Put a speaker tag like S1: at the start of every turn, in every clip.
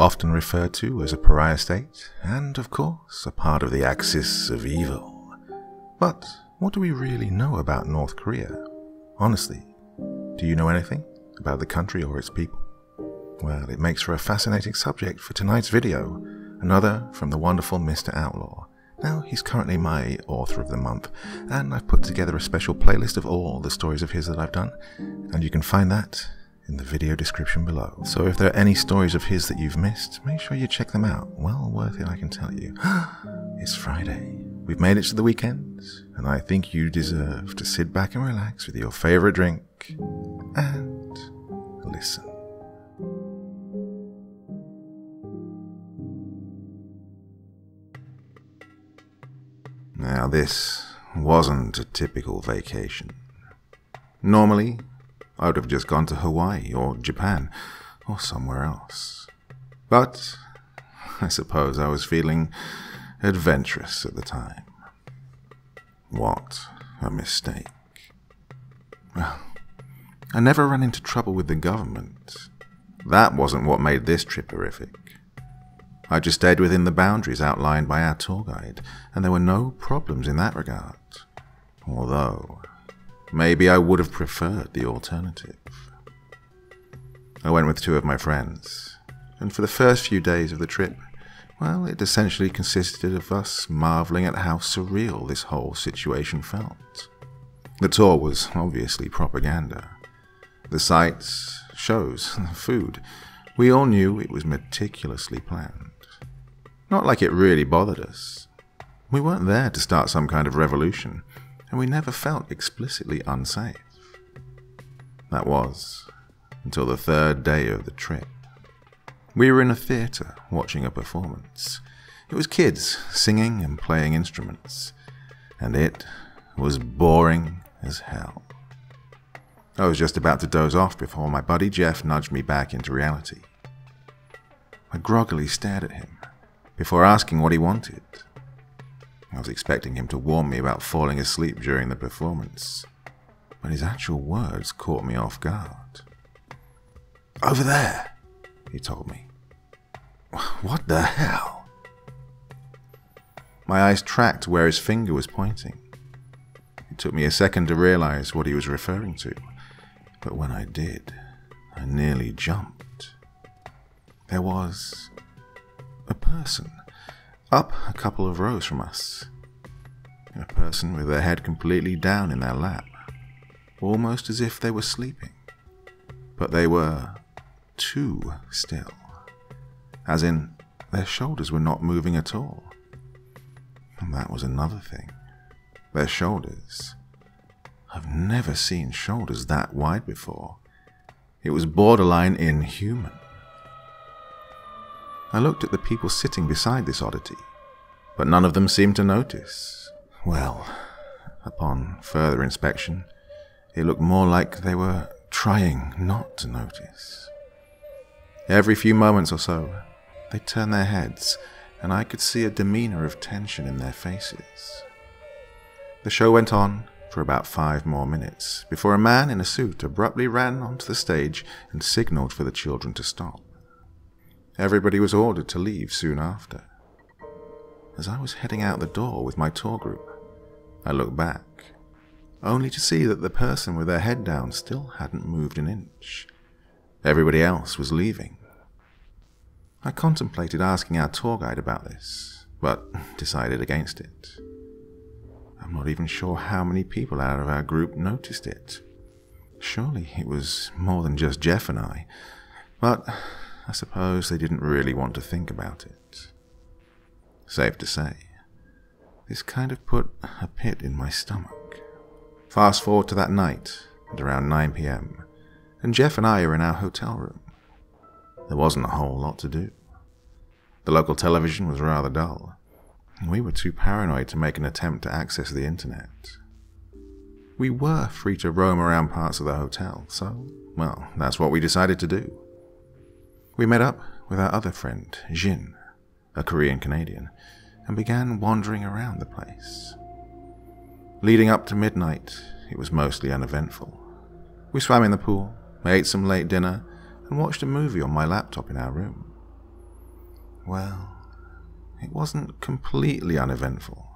S1: often referred to as a pariah state, and of course, a part of the axis of evil. But what do we really know about North Korea? Honestly, do you know anything about the country or its people? Well, it makes for a fascinating subject for tonight's video, another from the wonderful Mr. Outlaw. Now, he's currently my author of the month, and I've put together a special playlist of all the stories of his that I've done, and you can find that in the video description below. So if there are any stories of his that you've missed, make sure you check them out. Well worth it, I can tell you. it's Friday. We've made it to the weekend, and I think you deserve to sit back and relax with your favorite drink and listen. Now, this wasn't a typical vacation. Normally, I would have just gone to Hawaii or Japan or somewhere else. But I suppose I was feeling adventurous at the time. What a mistake. Well, I never ran into trouble with the government. That wasn't what made this trip horrific. I just stayed within the boundaries outlined by our tour guide, and there were no problems in that regard. Although, maybe I would have preferred the alternative. I went with two of my friends, and for the first few days of the trip, well, it essentially consisted of us marveling at how surreal this whole situation felt. The tour was obviously propaganda. The sights, shows, food, we all knew it was meticulously planned. Not like it really bothered us. We weren't there to start some kind of revolution, and we never felt explicitly unsafe. That was until the third day of the trip. We were in a theatre watching a performance. It was kids singing and playing instruments, and it was boring as hell. I was just about to doze off before my buddy Jeff nudged me back into reality. I groggily stared at him before asking what he wanted. I was expecting him to warn me about falling asleep during the performance, but his actual words caught me off guard. Over there, he told me. What the hell? My eyes tracked where his finger was pointing. It took me a second to realize what he was referring to, but when I did, I nearly jumped. There was a person up a couple of rows from us. A person with their head completely down in their lap, almost as if they were sleeping. But they were too still, as in their shoulders were not moving at all. And that was another thing. Their shoulders. I've never seen shoulders that wide before. It was borderline inhuman. I looked at the people sitting beside this oddity, but none of them seemed to notice. Well, upon further inspection, it looked more like they were trying not to notice. Every few moments or so, they turned their heads, and I could see a demeanor of tension in their faces. The show went on for about five more minutes before a man in a suit abruptly ran onto the stage and signaled for the children to stop. Everybody was ordered to leave soon after. As I was heading out the door with my tour group, I looked back, only to see that the person with their head down still hadn't moved an inch. Everybody else was leaving. I contemplated asking our tour guide about this, but decided against it. I'm not even sure how many people out of our group noticed it. Surely it was more than just Jeff and I, but I suppose they didn't really want to think about it. Safe to say, this kind of put a pit in my stomach. Fast forward to that night, at around 9 pm, and Jeff and I are in our hotel room. There wasn't a whole lot to do. The local television was rather dull, and we were too paranoid to make an attempt to access the internet. We were free to roam around parts of the hotel, so, well, that's what we decided to do. We met up with our other friend, Jin, a Korean Canadian, and began wandering around the place. Leading up to midnight, it was mostly uneventful. We swam in the pool, ate some late dinner, and watched a movie on my laptop in our room. well, it wasn't completely uneventful.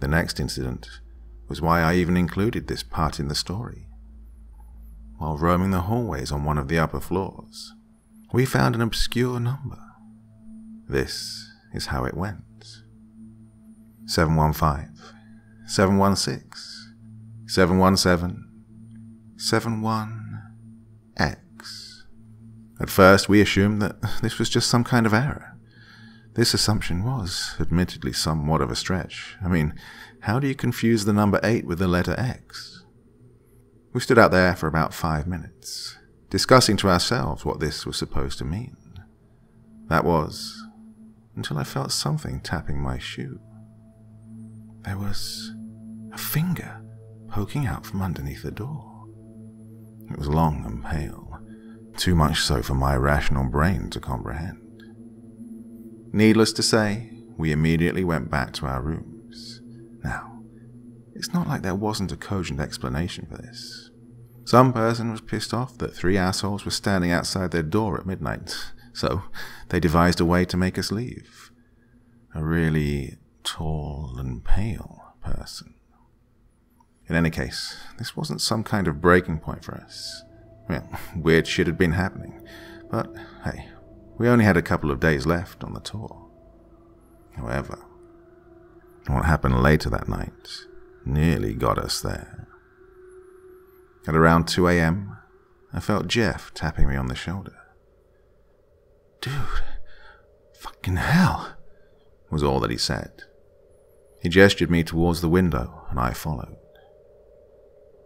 S1: The next incident was why I even included this part in the story. While roaming the hallways on one of the upper floors, we found an obscure number. This is how it went 715, 716, 717, 71X. At first, we assumed that this was just some kind of error. This assumption was, admittedly, somewhat of a stretch. I mean, how do you confuse the number 8 with the letter X? We stood out there for about five minutes, discussing to ourselves what this was supposed to mean. That was until I felt something tapping my shoe. There was a finger poking out from underneath the door. It was long and pale, too much so for my rational brain to comprehend. Needless to say, we immediately went back to our rooms. Now, it's not like there wasn't a cogent explanation for this. Some person was pissed off that three assholes were standing outside their door at midnight, so they devised a way to make us leave. A really tall and pale person. In any case, this wasn't some kind of breaking point for us. Well, weird shit had been happening, but hey, we only had a couple of days left on the tour. However, what happened later that night nearly got us there. At around 2 a.m., I felt Jeff tapping me on the shoulder. Dude, fucking hell, was all that he said. He gestured me towards the window, and I followed.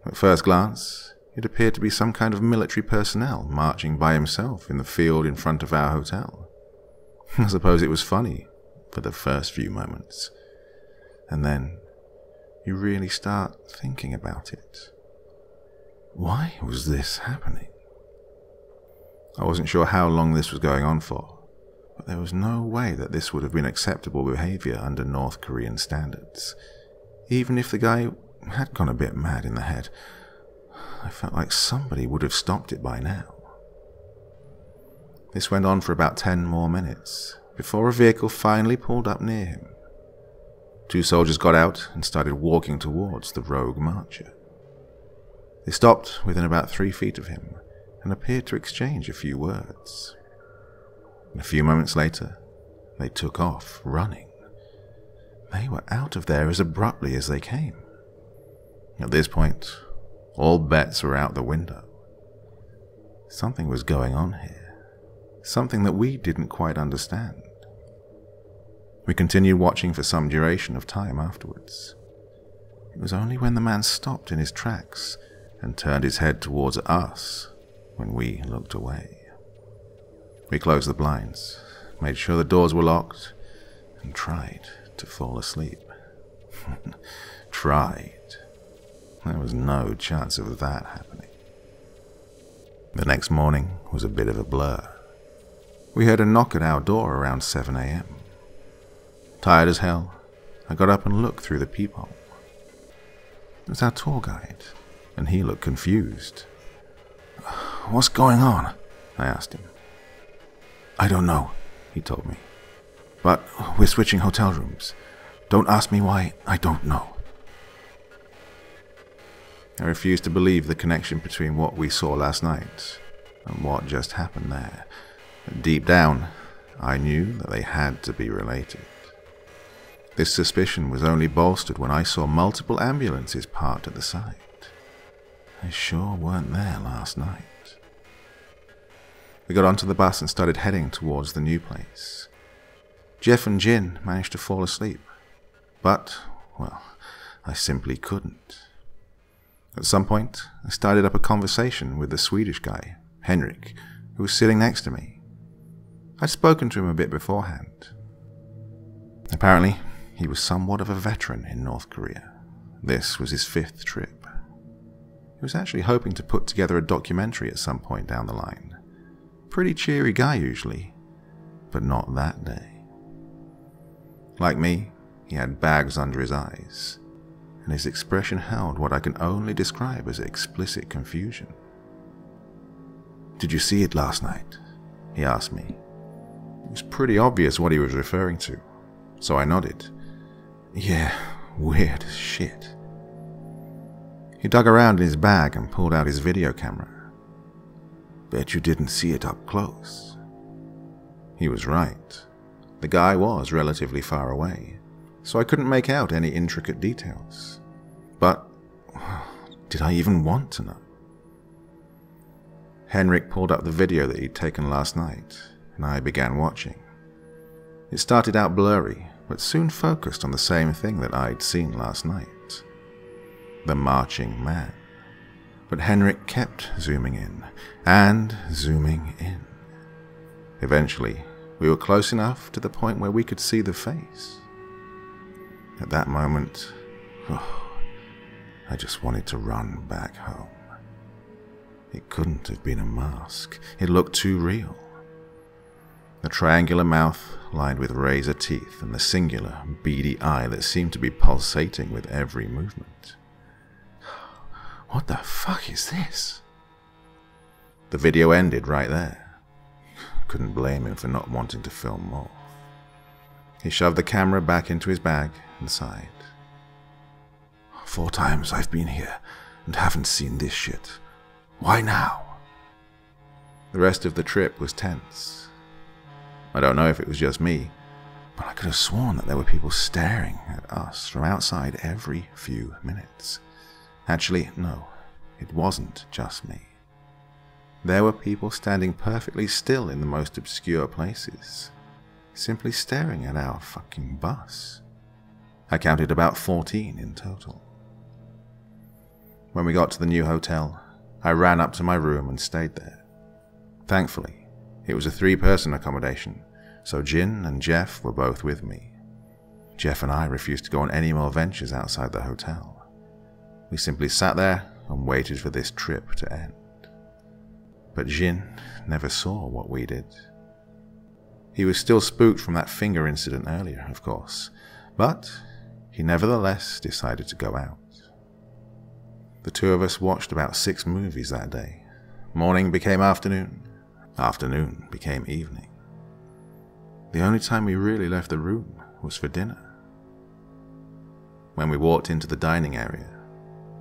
S1: At first glance, it appeared to be some kind of military personnel marching by himself in the field in front of our hotel. I suppose it was funny for the first few moments. And then you really start thinking about it. Why was this happening? I wasn't sure how long this was going on for, but there was no way that this would have been acceptable behavior under North Korean standards. Even if the guy had gone a bit mad in the head, I felt like somebody would have stopped it by now. This went on for about ten more minutes, before a vehicle finally pulled up near him. Two soldiers got out and started walking towards the rogue marcher. They stopped within about three feet of him and appeared to exchange a few words. A few moments later, they took off, running. They were out of there as abruptly as they came. At this point, all bets were out the window. Something was going on here. Something that we didn't quite understand. We continued watching for some duration of time afterwards. It was only when the man stopped in his tracks and turned his head towards us when we looked away. We closed the blinds, made sure the doors were locked, and tried to fall asleep. tried. There was no chance of that happening. The next morning was a bit of a blur. We heard a knock at our door around 7 a.m. Tired as hell, I got up and looked through the peephole. It was our tour guide, and he looked confused. What's going on? I asked him. I don't know, he told me. But we're switching hotel rooms. Don't ask me why, I don't know. I refused to believe the connection between what we saw last night and what just happened there. Deep down, I knew that they had to be related. This suspicion was only bolstered when I saw multiple ambulances parked at the site. They sure weren't there last night. We got onto the bus and started heading towards the new place. Jeff and Jin managed to fall asleep, but, well, I simply couldn't. At some point, I started up a conversation with the Swedish guy, Henrik, who was sitting next to me. I'd spoken to him a bit beforehand. Apparently, he was somewhat of a veteran in North Korea. This was his fifth trip. He was actually hoping to put together a documentary at some point down the line. Pretty cheery guy usually, but not that day. Like me, he had bags under his eyes, and his expression held what I can only describe as explicit confusion. Did you see it last night? He asked me. It was pretty obvious what he was referring to, so I nodded. Yeah, weird as shit. He dug around in his bag and pulled out his video camera. Bet you didn't see it up close. He was right. The guy was relatively far away, so I couldn't make out any intricate details. But did I even want to know? Henrik pulled up the video that he'd taken last night, and I began watching. It started out blurry, but soon focused on the same thing that I'd seen last night the marching man. But Henrik kept zooming in and zooming in. Eventually, we were close enough to the point where we could see the face. At that moment, oh, I just wanted to run back home. It couldn't have been a mask. It looked too real. The triangular mouth lined with razor teeth and the singular, beady eye that seemed to be pulsating with every movement. What the fuck is this? The video ended right there. Couldn't blame him for not wanting to film more. He shoved the camera back into his bag and sighed. Four times I've been here and haven't seen this shit. Why now? The rest of the trip was tense. I don't know if it was just me, but I could have sworn that there were people staring at us from outside every few minutes. Actually, no, it wasn't just me. There were people standing perfectly still in the most obscure places, simply staring at our fucking bus. I counted about 14 in total. When we got to the new hotel, I ran up to my room and stayed there. Thankfully, it was a three person accommodation, so Jin and Jeff were both with me. Jeff and I refused to go on any more ventures outside the hotel. We simply sat there and waited for this trip to end. But Jin never saw what we did. He was still spooked from that finger incident earlier, of course, but he nevertheless decided to go out. The two of us watched about six movies that day. Morning became afternoon, afternoon became evening. The only time we really left the room was for dinner. When we walked into the dining area,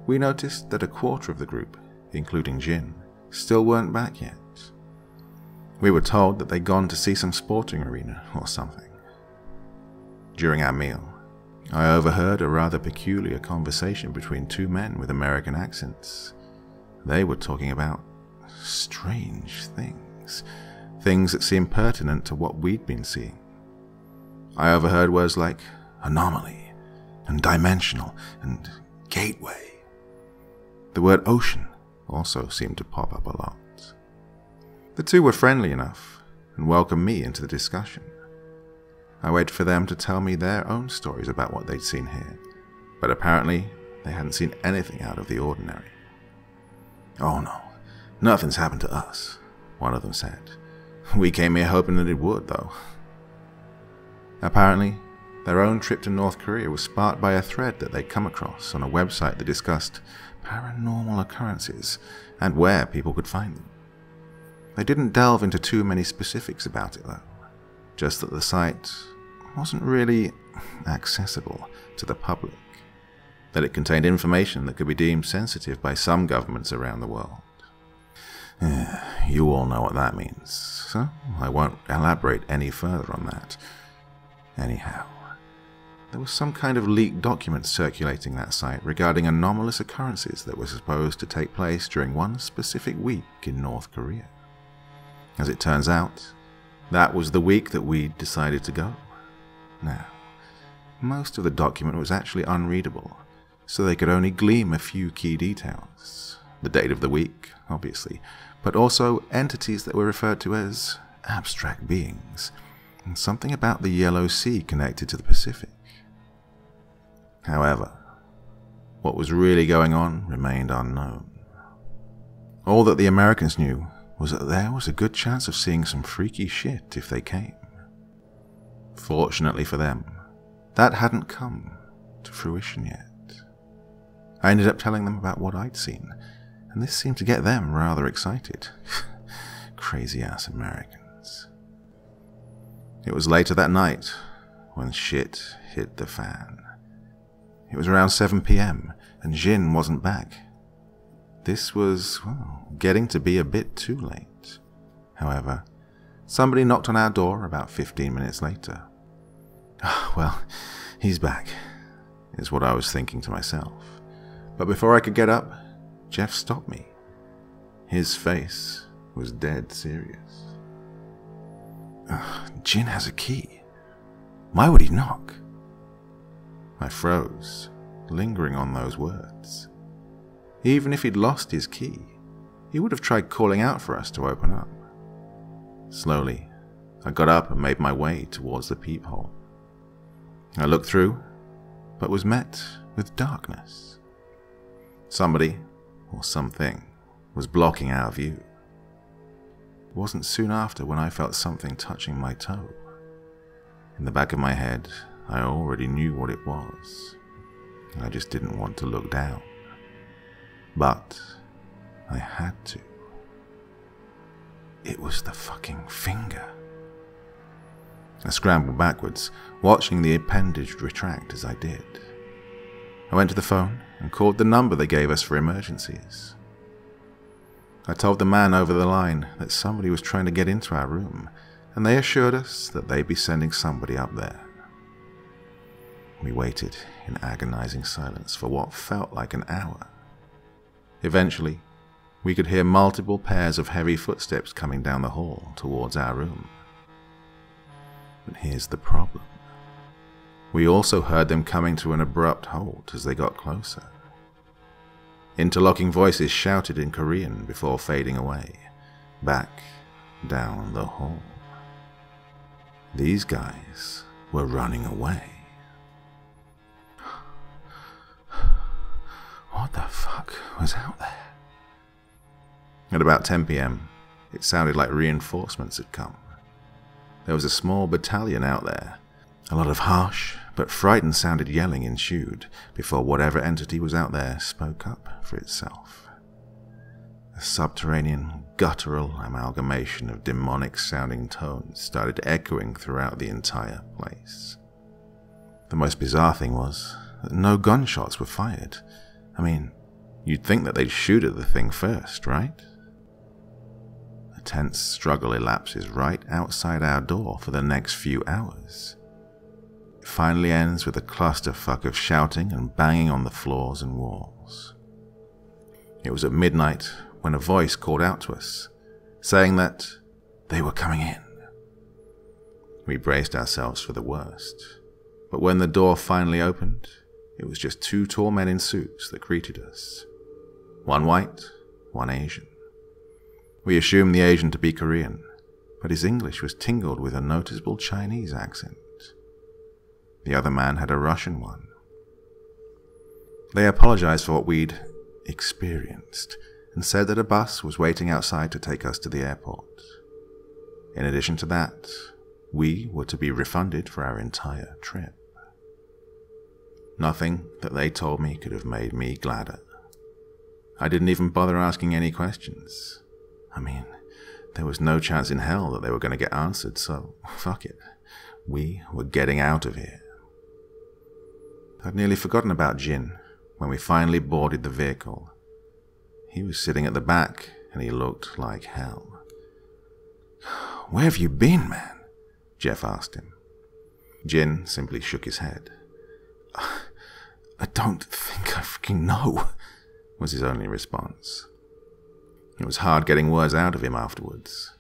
S1: we noticed that a quarter of the group, including Jin, still weren't back yet. We were told that they'd gone to see some sporting arena or something. During our meal, I overheard a rather peculiar conversation between two men with American accents. They were talking about strange things, things that seemed pertinent to what we'd been seeing. I overheard words like anomaly and dimensional and gateway. The word ocean also seemed to pop up a lot. The two were friendly enough and welcomed me into the discussion. I waited for them to tell me their own stories about what they'd seen here, but apparently they hadn't seen anything out of the ordinary. Oh no, nothing's happened to us, one of them said. We came here hoping that it would, though. Apparently, their own trip to North Korea was sparked by a thread that they'd come across on a website that discussed paranormal occurrences and where people could find them. They didn't delve into too many specifics about it, though, just that the site wasn't really accessible to the public, that it contained information that could be deemed sensitive by some governments around the world. You all know what that means, so I won't elaborate any further on that. Anyhow, there was some kind of leaked document circulating that site regarding anomalous occurrences that were supposed to take place during one specific week in North Korea. As it turns out, that was the week that we decided to go. Now, most of the document was actually unreadable, so they could only glean a few key details. The date of the week, obviously, but also entities that were referred to as abstract beings, and something about the Yellow Sea connected to the Pacific. However, what was really going on remained unknown. All that the Americans knew was that there was a good chance of seeing some freaky shit if they came. Fortunately for them, that hadn't come to fruition yet. I ended up telling them about what I'd seen, and this seemed to get them rather excited. Crazy ass Americans. It was later that night when shit hit the fan. It was around 7 pm, and Jin wasn't back. This was, well, getting to be a bit too late. However, somebody knocked on our door about 15 minutes later. Ah, well, he's back, is what I was thinking to myself. But before I could get up, Jeff stopped me. His face was dead serious. Uh, Jin has a key. Why would he knock? I froze, lingering on those words. Even if he'd lost his key, he would have tried calling out for us to open up. Slowly, I got up and made my way towards the peephole. I looked through, but was met with darkness. Somebody, or something, was blocking our view. It wasn't soon after when I felt something touching my toe. In the back of my head, I already knew what it was. I just didn't want to look down. But I had to. It was the fucking finger. I scrambled backwards, watching the appendage retract as I did. I went to the phone and called the number they gave us for emergencies. I told the man over the line that somebody was trying to get into our room, and they assured us that they'd be sending somebody up there. We waited in agonizing silence for what felt like an hour. Eventually, we could hear multiple pairs of heavy footsteps coming down the hall towards our room. But here's the problem. We also heard them coming to an abrupt halt as they got closer. Interlocking voices shouted in Korean before fading away, back down the hall. These guys were running away. Fuck was out there? At about 10 pm, it sounded like reinforcements had come. There was a small battalion out there. A lot of harsh but frightened sounded yelling ensued before whatever entity was out there spoke up for itself. A subterranean, guttural amalgamation of demonic sounding tones started echoing throughout the entire place. The most bizarre thing was that no gunshots were fired, I mean, you'd think that they'd shoot at the thing first, right? A tense struggle elapses right outside our door for the next few hours. It finally ends with a clusterfuck of shouting and banging on the floors and walls. It was at midnight when a voice called out to us, saying that they were coming in. We braced ourselves for the worst, but when the door finally opened, it was just two tall men in suits that greeted us. One white, one Asian. We assumed the Asian to be Korean, but his English was tingled with a noticeable Chinese accent. The other man had a Russian one. They apologized for what we'd experienced and said that a bus was waiting outside to take us to the airport. In addition to that, we were to be refunded for our entire trip. Nothing that they told me could have made me gladder. I didn't even bother asking any questions. I mean, there was no chance in hell that they were going to get answered, so fuck it. We were getting out of here. I'd nearly forgotten about Jin when we finally boarded the vehicle. He was sitting at the back and he looked like hell. Where have you been, man? Jeff asked him. Jin simply shook his head. I don't think I freaking know, was his only response. It was hard getting words out of him afterwards.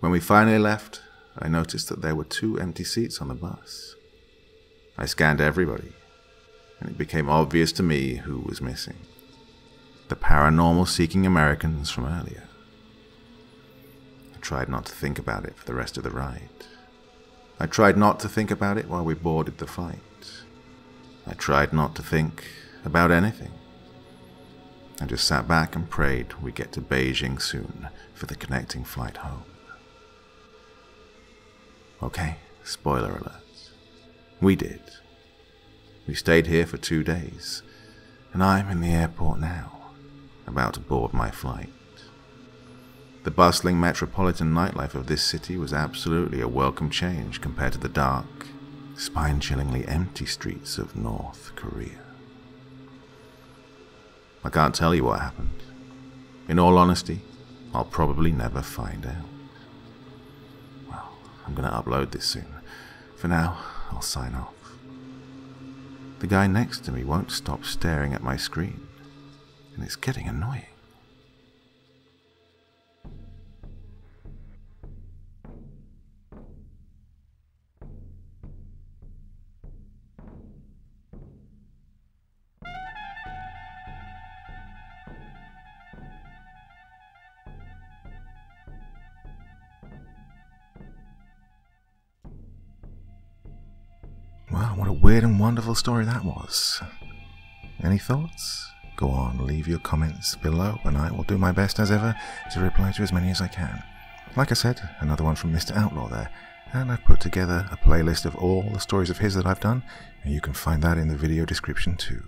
S1: When we finally left, I noticed that there were two empty seats on the bus. I scanned everybody, and it became obvious to me who was missing. The paranormal seeking Americans from earlier. I tried not to think about it for the rest of the ride. I tried not to think about it while we boarded the flight. I tried not to think about anything. I just sat back and prayed we get to Beijing soon for the connecting flight home. Okay, spoiler alert. We did. We stayed here for two days, and I'm in the airport now, about to board my flight. The bustling metropolitan nightlife of this city was absolutely a welcome change compared to the dark, spine chillingly empty streets of North Korea. I can't tell you what happened. In all honesty, I'll probably never find out. Well, I'm going to upload this soon. For now, I'll sign off. The guy next to me won't stop staring at my screen, and it's getting annoying. What a weird and wonderful story that was. Any thoughts? Go on, leave your comments below, and I will do my best as ever to reply to as many as I can. Like I said, another one from Mr. Outlaw there, and I've put together a playlist of all the stories of his that I've done, and you can find that in the video description too.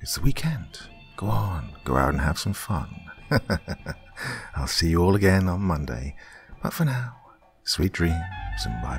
S1: It's the weekend. Go on, go out and have some fun. I'll see you all again on Monday, but for now, sweet dreams and bye